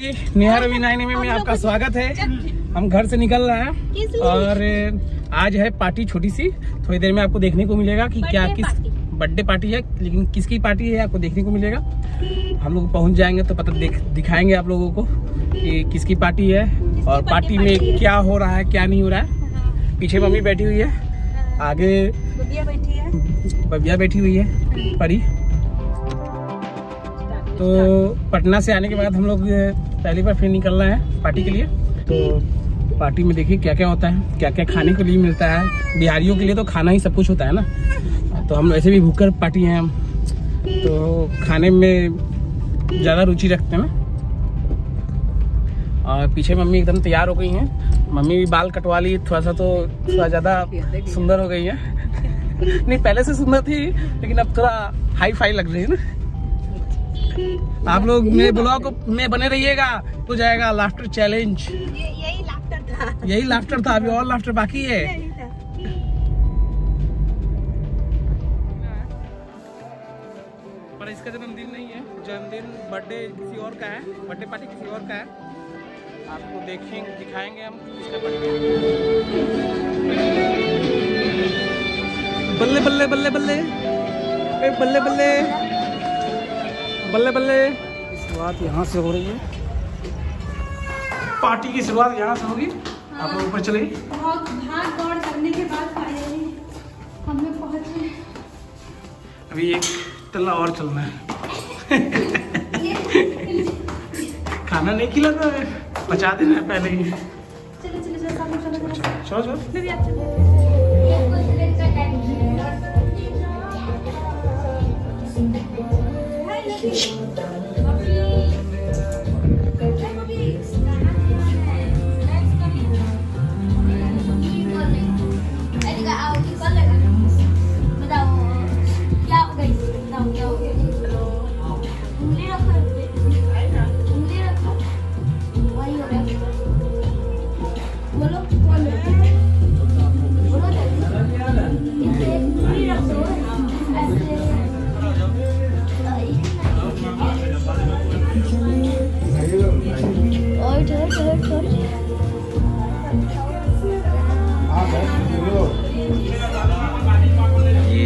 Neha Ravi nine में, में आपका स्वागत है। हम घर से निकल रहे हैं और आज है पार्टी छोटी सी। थोड़ी देर में आपको देखने को मिलेगा कि क्या किस बर्थडे पार्टी है लेकिन किसकी पार्टी है आपको देखने को मिलेगा। हम लोग पहुँच जाएँगे तो पता देख दिखाएँगे आप लोगों को कि किसकी पार्टी है और पार्टी में क्या हो रहा है क्या नहीं हो रहा है। पीछे मम्मी बैठी हुई है। आगे बबिया बैठी हुई है परी। तो पटना से आने के बाद हम लोग पहली बार फिर निकल रहे हैं पार्टी के लिए। तो पार्टी में देखिए क्या क्या होता है क्या क्या खाने के लिए मिलता है। बिहारियों के लिए तो खाना ही सब कुछ होता है ना। तो हम वैसे भी भूखर पार्टी हैं हम। तो खाने में ज़्यादा रुचि रखते हैं और पीछे मम्मी एकदम तैयार हो गई हैं। मम्मी भी बाल कटवा ली थोड़ा सा तो थोड़ा ज़्यादा सुंदर हो गई है। नहीं, पहले से सुंदर थी, लेकिन अब थोड़ा हाई फाई लग रही है ना। आप लोग मेरे ब्लॉग में बने रहिएगा तो जाएगा लाफ्टर चैलेंज यही लाफ्टर था। यही लाफ्टर था अभी और लाफ्टर बाकी है। पर इसका जन्मदिन नहीं है जन्मदिन बर्थडे किसी और का है बर्थडे पार्टी किसी और का है। आपको देखेंगे दिखाएँगे हम इसका बर्थडे बल्ले बल्ले बल्ले बल्ले। बल्ले बल्ले। बल्ले बल्ले की शुरुआत यहाँ से हो रही है। पार्टी की शुरुआत यहाँ से होगी। आप लोग ऊपर चले बहुत भाग दौड़ करने के बाद फाइनली हम लोग अभी एक तल्ला और चलना है। खाना नहीं खिलाना है बचा देना है पहले ही। चलो चलो चलो चलो चलो चलो। चलो बेबी आप चलो बोलो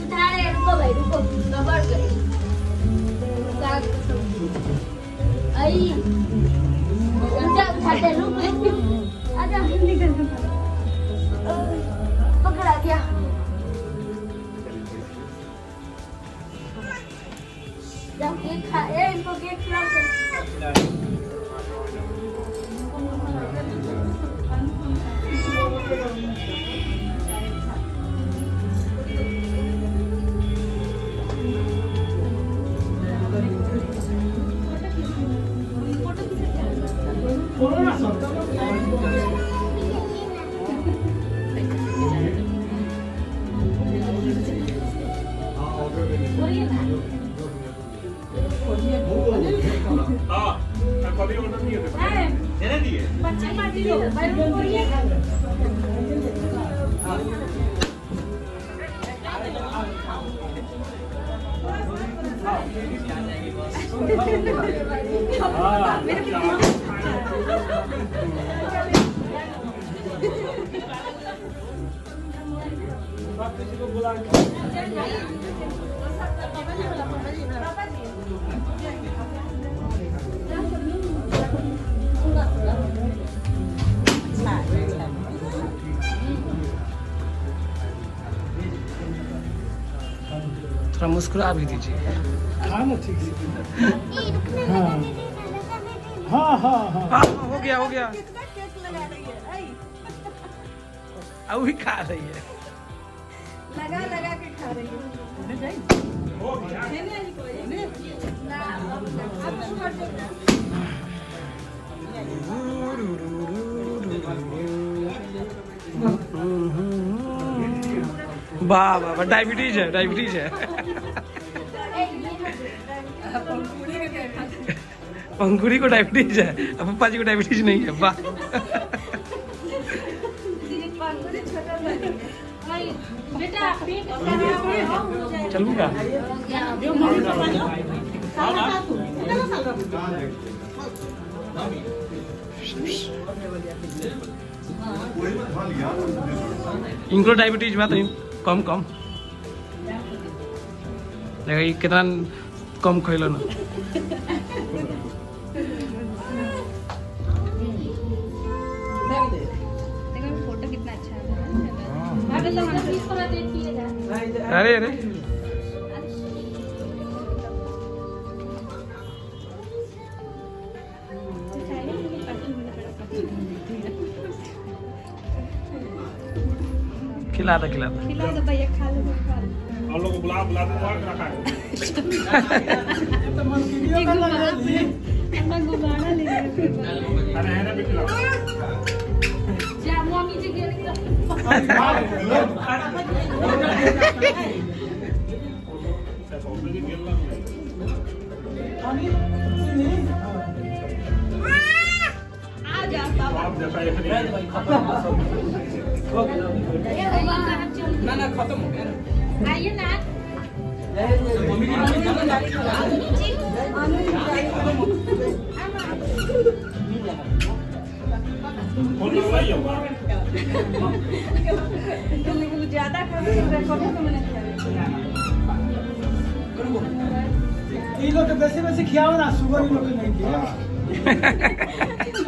उठाए रुको भाई रुको कवर कर आई उठा उठाते रुक आजा पकड़ा गया जब केक खा ए इनको केक खिलाओ लो भाई मुस्कुरा भी दीजिए। हाँ ना ठीक से हाँ। हाँ हाँ हाँ। हाँ, हो गया हो गया। कितना केक लगा रही है आई, अब भी खा रही है। लगा लगा के खा रही है। वाह डायबिटीज़ है डायबिटीज़ है। पंकुड़ी को डायबिटीज़ है, अब पप्पा जी को डायबिटीज़ नहीं है, वाह। चलूँगा। इनको डायबिटीज़ हुआ तो कम कम। देखो ये कितना कम खैलो ना। देखो फ़ोटो कितना अच्छा है। अरे अरे। खिला दो खिला दो खिला दो भैया खा लो खा लो। हम लोग को बुला बुला के और रखा है। है आ जा पापा आप जैसा ये नहीं ना ना खत्म हो। गया आइए ना होगा लेकिन ज़्यादा तो ये लोग तो वैसे वैसे खियाओ ना इन लोग नहीं खिया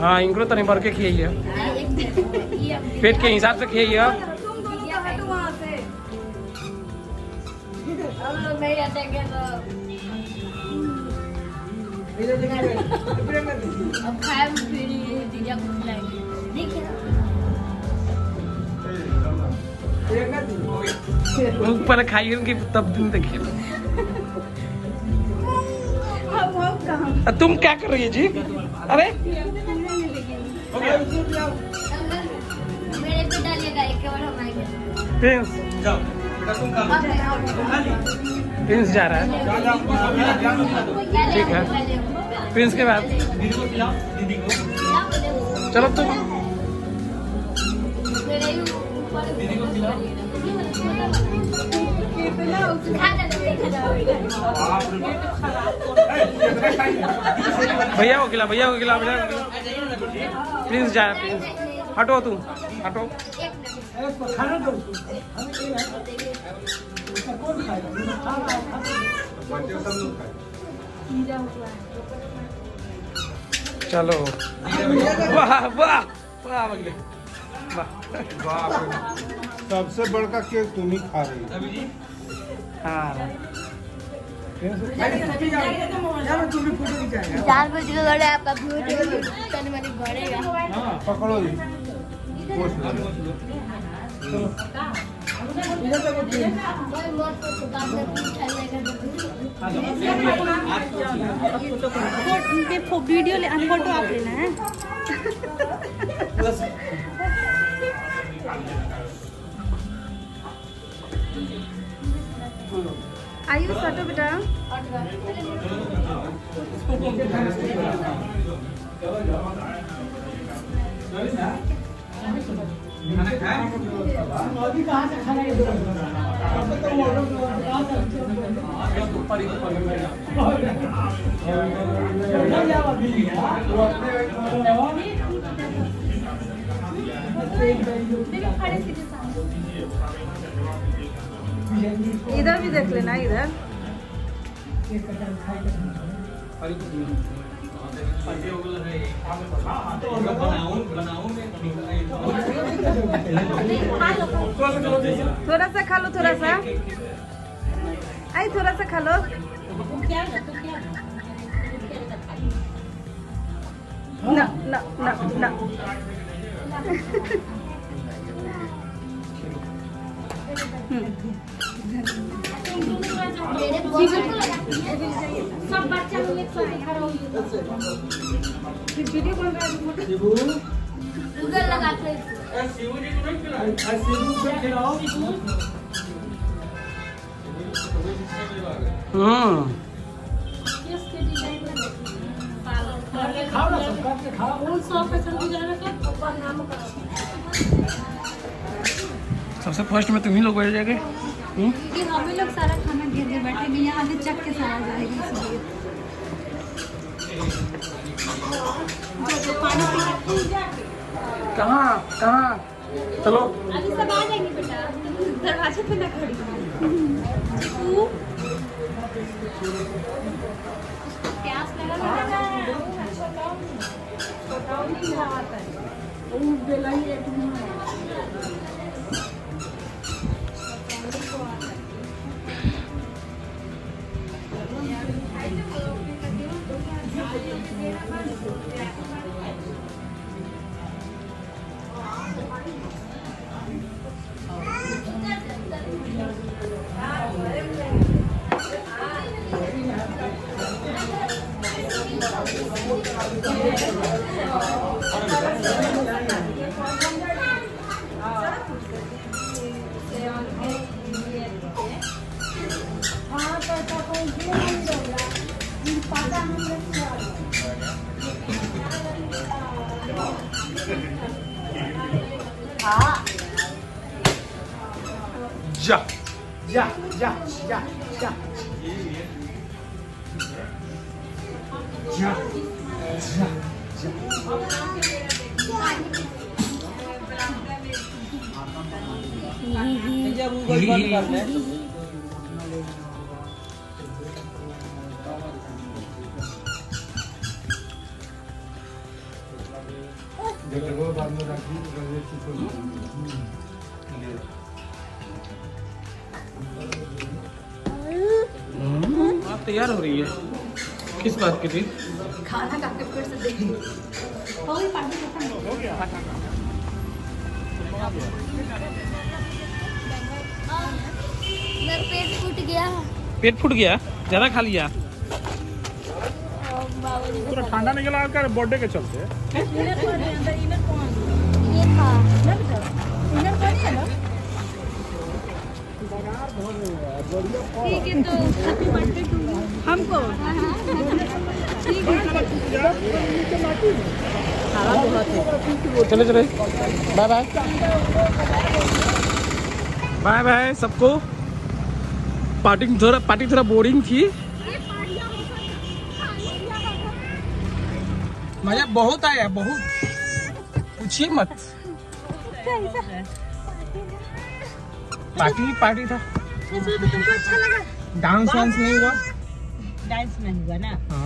हाँ इनको तो नहीं भर के खियाइए पेट के हिसाब से खियाइए अब दीदिया को खिलाएँगे देखिए। ऊपर खाइए उनकी तब दिन देखिए। अब हम कहाँ? तुम क्या कर रही है जी? अरे। मेरे पे डालिएगा एक और हम आएँगे। प्रिंस। प्रिंस जा रहा है। ठीक है। प्रिंस के बाद। चलो तुम। भैया को खिला, भैया को खिला, भैया को खिला। प्रिंस जा रहा है हटो तुम, हटो। चलो। वाह वाह वाह। सबसे बड़का केक तुम ही खा रही। हो। हाँ चार बजे का लड़े आपका वीडियो तन मनी बढ़ेगा पकड़ो जी। वीडियो ले फ़ोटो आप लेना है। आयु सटो बेटा। खाना इधर भी देख लेना, इधर। थोड़ा सा खा लो, थोड़ा सा। आई थोड़ा सा खा लो। ना ना ना ना। सब बच्चा लोग एक साथ खड़ा वीडियो बन रहा है गूगल लगाते हम्म। इसके सबसे फ़र्स्ट में तुम ही लोग बैठ जाएँगे? हम्म? कि हमें लोग सारा खाना घेर के यहाँ से चक के सारा जाएगी इसलिए कहाँ कहाँ? चलो। अभी सब आ जाएँगे बेटा दरवाजे पे ना खड़ी प्यास लगा तो 好。呀呀呀呀呀！呀呀呀！人家不会管你了。आप तैयार हो रही है? किस बात की थी खाना खा के फिर से पेट फूट गया। पेट फूट गया? ज़्यादा खा लिया? पूरा ठंडा निकला कर बर्थडे के चलते। ठीक है तो हैप्पी बर्थडे टू यू हमको? चले चले। बाय बाय बाय बाय सबको। पार्टी थोड़ा पार्टी थोड़ा बोरिंग थी। मज़ा बहुत आया बहुत। पूछिए मत। पार्टी पार्टी था। अच्छा डांस वांस नहीं हुआ? डांस नहीं हुआ ना? हाँ।